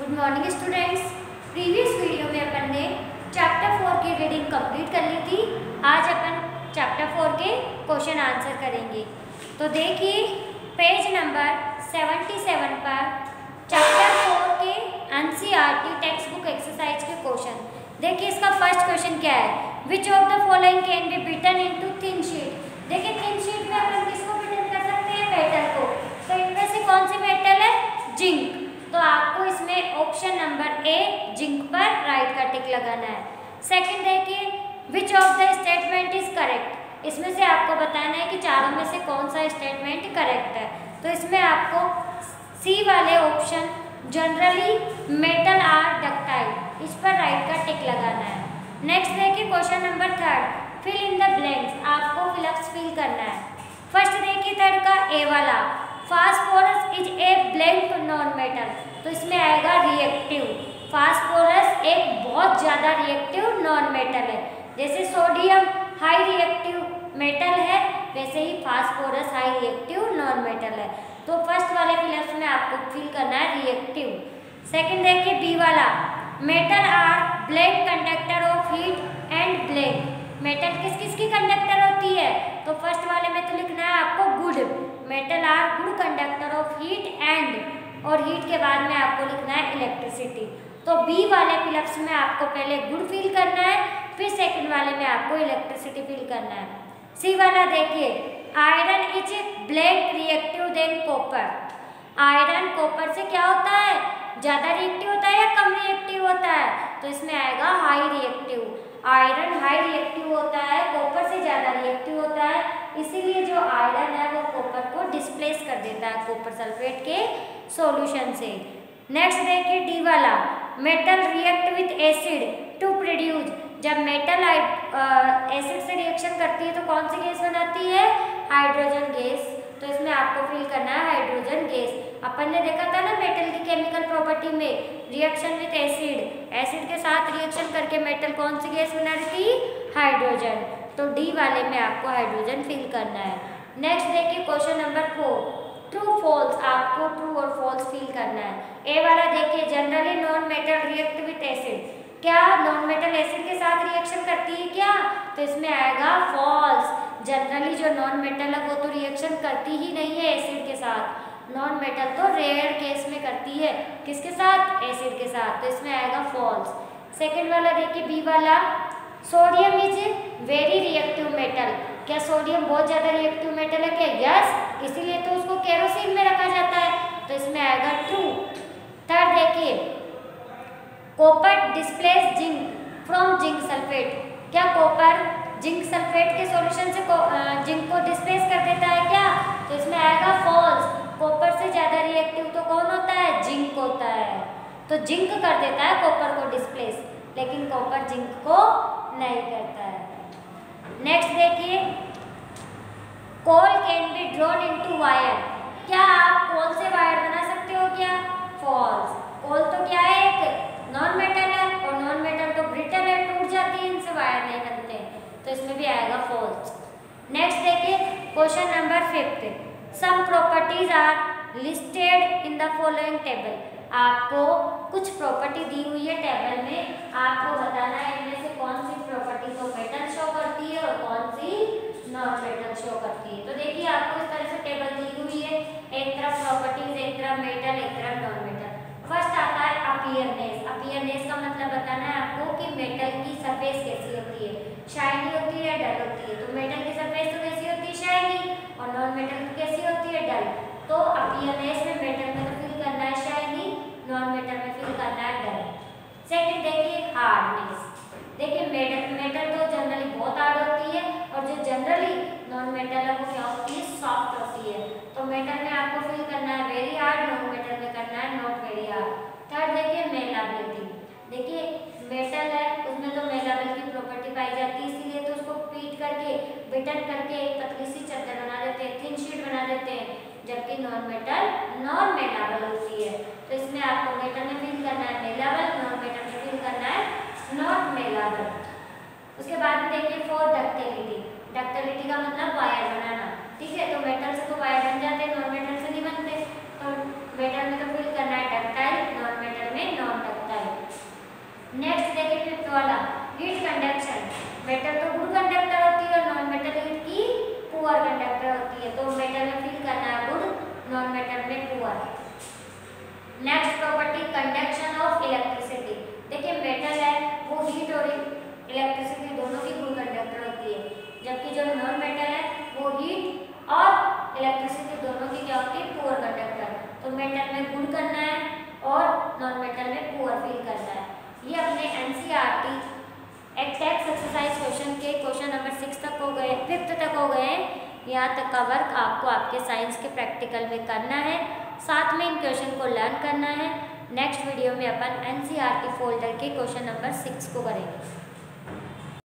Good morning students previous video में अपन ने चैप्टर फोर की रीडिंग कंप्लीट कर ली थी। आज अपन चैप्टर फोर के क्वेश्चन आंसर करेंगे। तो देखिए पेज नंबर सेवेंटी सेवन पर चैप्टर फोर के एनसीईआरटी टेक्स्ट बुक एक्सरसाइज के क्वेश्चन देखिए, इसका फ़र्स्ट क्वेश्चन क्या है? Which of the following can be beaten into thin sheet देखिए थिन शीट में अपन किसको बिटन कर सकते हैं मेटल को तो इनमें से कौन सी मेटल है जिंक तो आपको इसमें ऑप्शन ए जिंक पर राइट का टिक लगाना है। सेकंड देखिए which of the statement is correct इसमें से आपको बताना है कि चारों में से कौन सा स्टेटमेंट करेक्ट है। तो इसमें आपको सी वाले option generally metal are ductile इस पर राइट का टिक लगाना है। नेक्स्ट देखिए question number third fill in the blanks आपको फिलअप्स फिल करना है। फ़र्स्ट देखिए थर्ड का ए वाला phosphorus is a blank non metal तो इसमें आएगा रिएक्टिव फास्फोरस एक बहुत ज़्यादा रिएक्टिव नॉन मेटल है। जैसे सोडियम हाई रिएक्टिव मेटल है, वैसे ही phosphorus high reactive non metal है। तो फ़र्स्ट वाले फिलअप्स में आपको फिल करना है रिएक्टिव सेकंड देखिए बी वाला metal are black conductor of heat and black metal किस किस की कंडक्टर होती है? तो फ़र्स्ट वाले में तो लिखना है आपको good metal are good conductor of heat and और हीट के बाद में आपको लिखना है इलेक्ट्रिसिटी तो बी वाले फिलअप्स में आपको पहले गुड फील करना है, फिर सेकंड वाले में आपको इलेक्ट्रिसिटी फील करना है। सी वाला देखिए iron is black reactive than copper iron copper से क्या होता है? ज़्यादा रिएक्टिव होता है या कम रिएक्टिव होता है? तो इसमें आएगा high reactive iron high reactive होता है कॉपर से ज़्यादा रिएक्टिव होता है, इसीलिए जो आयरन है वो कॉपर को डिस्प्लेस कर देता है कॉपर सल्फेट के सॉल्यूशन से। नेक्स्ट देखिए डी वाला। Metal react with acid to produce जब मेटल एसिड से रिएक्शन करती है तो कौन सी गैस बनाती है? हाइड्रोजन गैस तो इसमें आपको फील करना है हाइड्रोजन गैस अपन ने देखा था ना मेटल की केमिकल प्रॉपर्टी में रिएक्शन विथ एसिड एसिड के साथ रिएक्शन करके मेटल कौन सी गैस बना रही थी? हाइड्रोजन तो डी वाले में आपको हाइड्रोजन फील करना है. नेक्स्ट देखिए question number four true false आपको ट्रू और फॉल्स फील करना है। ए वाला देखिए generally non metal react with acid क्या नॉन मेटल एसिड के साथ रिएक्शन करती है क्या? तो इसमें आएगा फॉल्स जनरली जो नॉन मेटल है, वो तो रिएक्शन करती ही नहीं है एसिड के साथ. नॉन मेटल तो रेयर केस में करती है। किसके साथ? एसिड के साथ. तो इसमें आएगा फॉल्स सेकेंड वाला देखिए बी वाला. Sodium is very reactive metal क्या सोडियम बहुत ज़्यादा रिएक्टिव मेटल है क्या? यस इसीलिए तो इसमें आएगा ट्रू थर्ड देखिए copper displace zinc from zinc sulphate क्या कॉपर जिंक सल्फेट के सॉल्यूशन से जिंक को डिस्प्लेस कर देता है क्या? तो इसमें आएगा फॉल्स कॉपर से ज़्यादा रिएक्टिव तो कौन होता है? जिंक होता है। तो जिंक कर देता है कॉपर को डिस्प्लेस लेकिन कॉपर जिंक को नहीं करता है। नेक्स्ट देखिए coal can be drawn into wire क्या आप कोल से वायर बना सकते हो क्या? फॉल्स कोल तो क्या है एक नॉन मेटल है और नॉन मेटल तो ब्रिटल है, टूट जाती है, इनसे वायर नहीं बनते तो इसमें भी आएगा फॉल्स नेक्स्ट देखिए question number fifth some properties are listed in the following table आपको कुछ प्रॉपर्टी दी हुई है टेबल में। आपको बताना है इनमें से कौन सी प्रॉपर्टी तो मेटल शो करती है और कौन सी नॉन मेटल शो करती है तो देखिए आपको इस तरह से टेबल दी हुई है एक तरफ़ प्रॉपर्टीज़ एक तरफ़ मेटल एक तरफ़ नॉन मेटल फ़र्स्ट आता है अपीयरनेस अपीयरनेस का मतलब बताना है आपको कि मेटल की सरफेस कैसी होती है? शाइनी होती है डल होती है? तो मेटल की सरफेस तो कैसी होती है शाइनी और नॉन मेटल की कैसी होती है? डल तो अपीयरनेस में मेटल में तो फिल करना है शाइनी नॉन मेटल में फिल करना है डल सेकंड देखिए हार्डनेस देखिए मेटल मेटल तो जनरली बहुत हार्ड होती है और जो जनरली नॉन मेटल है वो क्या होती है? सॉफ्ट होती है. तो मेटल में आपको फिल करना है वेरी हार्ड नॉन मेटल में करना है नॉट वेरी हार्ड थर्ड देखिए मेलाबिलिटी देखिए मेटल है उसमें तो मेलाबल की प्रॉपर्टी पाई जाती है इसीलिए तो उसको पीट करके बिटन करके पतली सी चद्दर बना देते हैं थिन शीट बना देते हैं, जबकि नॉन मेटल नॉन मेलाबल होती है। तो इसमें आपको मेटल में फिल करना है मेलाबल नॉन मेटल में फिल करना है नॉट मेलाबल उसके बाद में देखिए फोर डक्टिलिटी डक्टिलिटी का मतलब वायर बनाना। ठीक है तो मेटल से तो वायर बन जाते हैं नॉन मेटल से नहीं बनते तो मेटल में तो फिल करना है डक्टाइल नॉन मेटल में मेटल तो गुड कंडक्टर होती है और नॉन मेटल की पुअर कंडक्टर होती है तो मेटल में फिल करना है गुड नॉन मेटल में poor next property conduction of electricity देखिए मेटल है वो हीट और इलेक्ट्रिसिटी दोनों की गुड कंडक्टर होती है जबकि जो नॉन मेटल है, वो हीट और इलेक्ट्रिसिटी दोनों की क्या होती है? पुअर कंडक्टर तो मेटल में गुड करना है और नॉन मेटल में पुअर फील करना है. ये अपने एनसीईआरटी टेक्स एक्सरसाइज क्वेश्चन के क्वेश्चन नंबर सिक्स तक हो गए फिफ्थ तक हो गए यहाँ तक का वर्क आपको आपके साइंस के प्रैक्टिकल में करना है. साथ में इन क्वेश्चन को लर्न करना है. नेक्स्ट वीडियो में अपन N C R T folder के क्वेश्चन नंबर सिक्स को करेंगे.